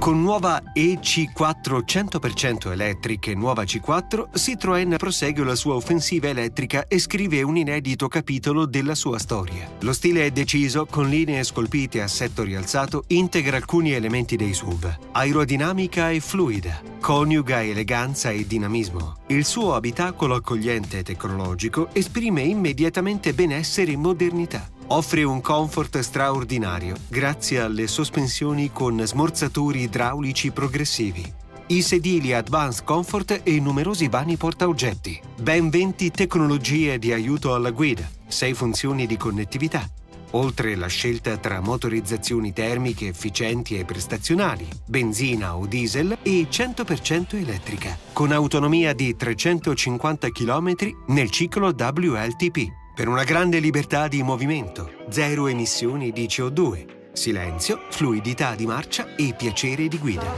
Con nuova EC4 100% Electric e nuova C4, Citroën prosegue la sua offensiva elettrica e scrive un inedito capitolo della sua storia. Lo stile è deciso, con linee scolpite e assetto rialzato, integra alcuni elementi dei SUV. Aerodinamica e fluida, coniuga eleganza e dinamismo. Il suo abitacolo accogliente e tecnologico esprime immediatamente benessere e modernità offre un comfort straordinario grazie alle sospensioni con smorzatori idraulici progressivi, i sedili Advanced Comfort e numerosi vani portaoggetti, ben 20 tecnologie di aiuto alla guida, 6 funzioni di connettività, oltre la scelta tra motorizzazioni termiche efficienti e prestazionali, benzina o diesel e 100% elettrica, con autonomia di 350 km nel ciclo WLTP per una grande libertà di movimento, zero emissioni di CO2, silenzio, fluidità di marcia e piacere di guida.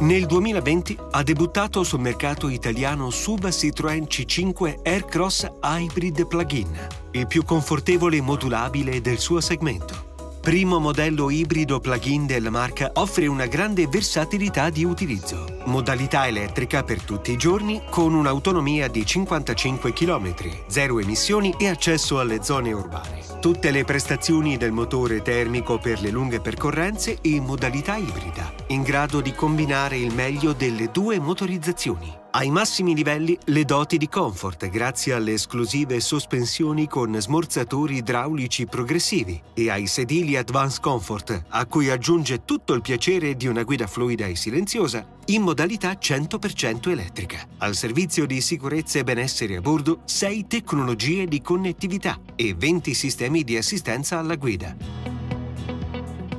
Nel 2020 ha debuttato sul mercato italiano SUV Citroën C5 Aircross Hybrid Plug-in, il più confortevole e modulabile del suo segmento. Primo modello ibrido plug-in della marca offre una grande versatilità di utilizzo. Modalità elettrica per tutti i giorni con un'autonomia di 55 km, zero emissioni e accesso alle zone urbane. Tutte le prestazioni del motore termico per le lunghe percorrenze e modalità ibrida, in grado di combinare il meglio delle due motorizzazioni. Ai massimi livelli le doti di comfort grazie alle esclusive sospensioni con smorzatori idraulici progressivi e ai sedili Advanced Comfort, a cui aggiunge tutto il piacere di una guida fluida e silenziosa in modalità 100% elettrica. Al servizio di sicurezza e benessere a bordo 6 tecnologie di connettività e 20 sistemi di assistenza alla guida.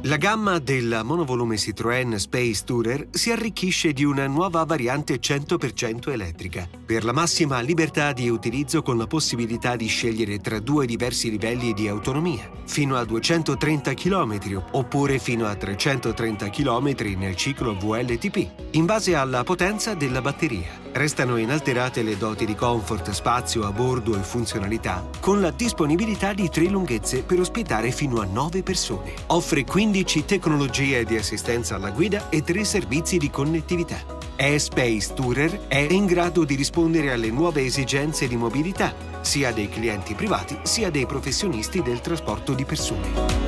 La gamma del monovolume Citroën Space Tourer si arricchisce di una nuova variante 100% elettrica, per la massima libertà di utilizzo con la possibilità di scegliere tra due diversi livelli di autonomia, fino a 230 km oppure fino a 330 km nel ciclo VLTP, in base alla potenza della batteria. Restano inalterate le doti di comfort, spazio a bordo e funzionalità, con la disponibilità di tre lunghezze per ospitare fino a 9 persone. Offre 15 tecnologie di assistenza alla guida e 3 servizi di connettività. E-Space Tourer è in grado di rispondere alle nuove esigenze di mobilità, sia dei clienti privati sia dei professionisti del trasporto di persone.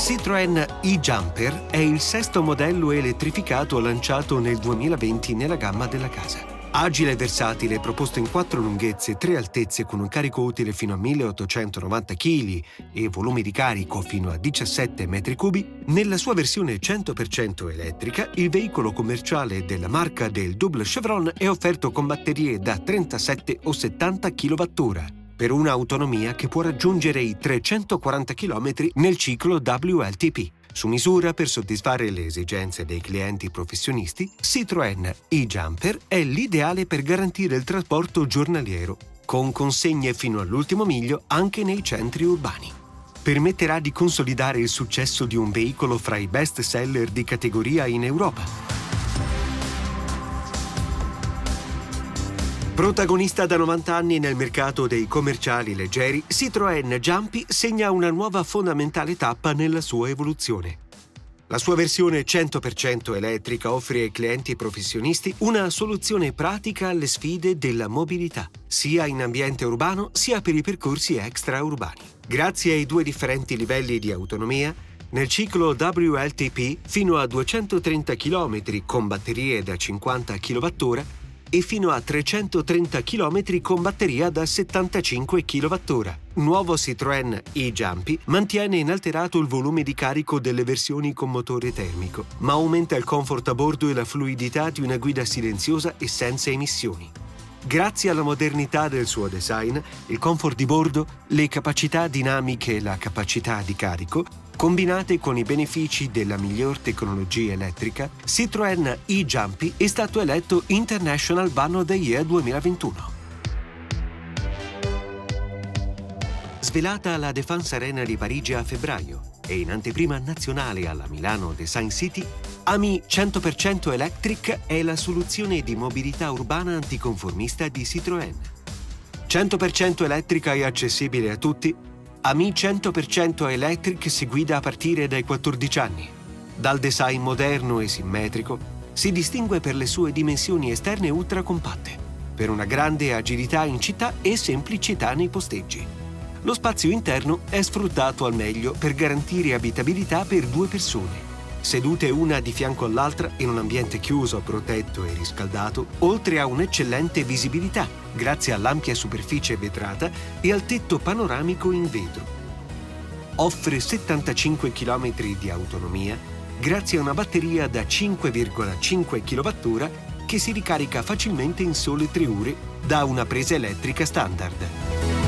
Citroën e-Jumper è il sesto modello elettrificato lanciato nel 2020 nella gamma della casa. Agile e versatile, proposto in quattro lunghezze e tre altezze con un carico utile fino a 1890 kg e volumi di carico fino a 17 m3, nella sua versione 100% elettrica, il veicolo commerciale della marca del Double Chevron è offerto con batterie da 37 o 70 kWh per un'autonomia che può raggiungere i 340 km nel ciclo WLTP. Su misura per soddisfare le esigenze dei clienti professionisti, Citroën e-Jumper è l'ideale per garantire il trasporto giornaliero, con consegne fino all'ultimo miglio anche nei centri urbani. Permetterà di consolidare il successo di un veicolo fra i best seller di categoria in Europa Protagonista da 90 anni nel mercato dei commerciali leggeri, Citroën Jumpy segna una nuova fondamentale tappa nella sua evoluzione. La sua versione 100% elettrica offre ai clienti professionisti una soluzione pratica alle sfide della mobilità, sia in ambiente urbano sia per i percorsi extraurbani. Grazie ai due differenti livelli di autonomia, nel ciclo WLTP fino a 230 km con batterie da 50 kWh e fino a 330 km con batteria da 75 kWh. Nuovo Citroën e-Jumpy mantiene inalterato il volume di carico delle versioni con motore termico, ma aumenta il comfort a bordo e la fluidità di una guida silenziosa e senza emissioni. Grazie alla modernità del suo design, il comfort di bordo, le capacità dinamiche e la capacità di carico, combinate con i benefici della miglior tecnologia elettrica, Citroën e-Jumpy è stato eletto International Van of the Year 2021. Svelata alla Défense Arena di Parigi a febbraio e in anteprima nazionale alla Milano Design City, AMI 100% Electric è la soluzione di mobilità urbana anticonformista di Citroën. 100% elettrica e accessibile a tutti, AMI 100% Electric si guida a partire dai 14 anni. Dal design moderno e simmetrico, si distingue per le sue dimensioni esterne ultra compatte, per una grande agilità in città e semplicità nei posteggi. Lo spazio interno è sfruttato al meglio per garantire abitabilità per due persone sedute una di fianco all'altra in un ambiente chiuso, protetto e riscaldato, oltre a un'eccellente visibilità, grazie all'ampia superficie vetrata e al tetto panoramico in vetro. Offre 75 km di autonomia grazie a una batteria da 5,5 kWh che si ricarica facilmente in sole 3 ore da una presa elettrica standard.